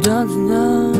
don't know.